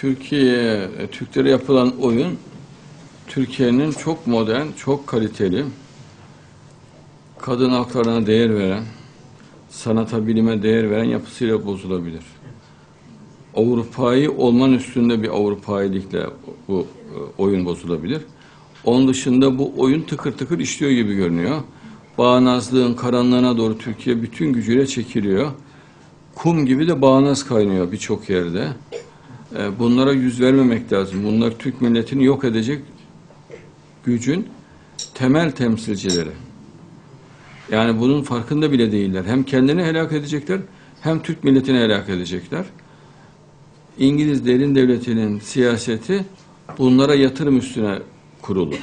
Türkiye'ye, e, Türklere yapılan oyun Türkiye'nin çok modern, çok kaliteli, kadın haklarına değer veren, sanata, bilime değer veren yapısıyla bozulabilir. Avrupa'yı olman üstünde bir Avrupailikle bu e, oyun bozulabilir. Onun dışında bu oyun tıkır tıkır işliyor gibi görünüyor. Bağnazlığın karanlığına doğru Türkiye bütün gücüyle çekiliyor. Kum gibi de bağnaz kaynıyor birçok yerde. E, Bunlara yüz vermemek lazım. Bunlar Türk milletini yok edecek gücün temel temsilcileri. Yani bunun farkında bile değiller. Hem kendini helak edecekler hem Türk milletini helak edecekler. İngiliz derin devletinin siyaseti bunlara yatırım üstüne kurulu.